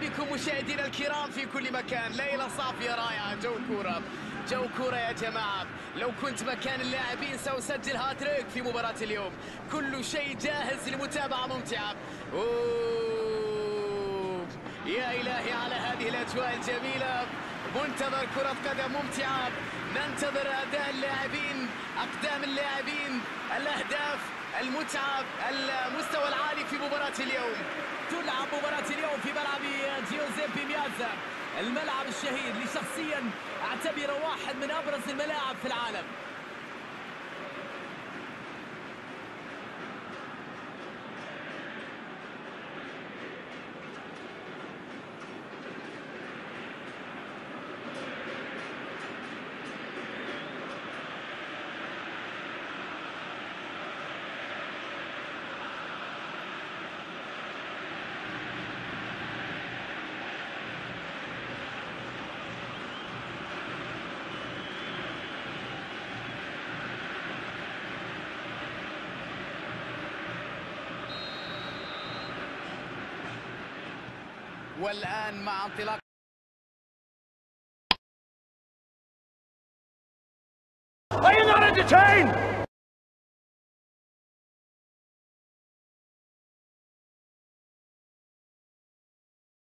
بكم مشاهدينا الكرام في كل مكان. ليله صافية رائعة جو كورة. جو كورة يا جماعة. لو كنت مكان اللاعبين سأسجل هاتريك في مباراة اليوم. كل شيء جاهز لمتابعة ممتعة. أوه. يا إلهي على هذه الأجواء الجميلة. منتظر كرة قدم ممتعة. ننتظر أداء اللاعبين أقدام اللاعبين الأهداف المتعة المستوى العالي في مباراة اليوم. تلعب مباراة اليوم في ملعب جيوزيبي ميازا الملعب الشهير. اللي شخصيا اعتبره واحد من أبرز الملاعب في العالم. والآن مع انطلاق